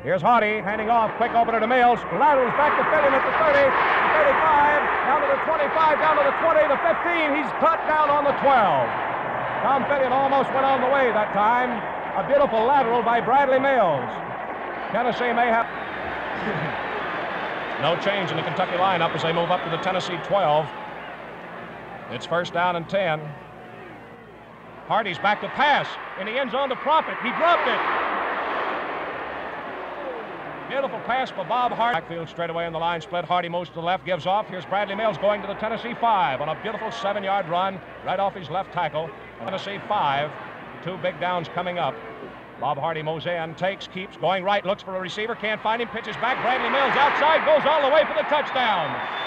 Here's Hardy handing off. Quick opener to Mills. Laterals back to Fillion at the 30, the 35, down to the 25, down to the 20, the 15. He's cut down on the 12. Tom Fillion almost went on the way that time. A beautiful lateral by Bradley Mills. Tennessee may have. no change in the Kentucky lineup as they move up to the Tennessee 12. It's first down and 10. Hardy's back to pass in the end zone to Profit. He dropped it. Beautiful pass by Bob Hardy. Backfield straight away in the line split. Hardy moves to the left, gives off. Here's Bradley Mills going to the Tennessee 5 on a beautiful seven yard run right off his left tackle. Tennessee 5. Two big downs coming up. Bob Hardy moves in, takes, keeps, going right, looks for a receiver, can't find him, pitches back. Bradley Mills outside, goes all the way for the touchdown.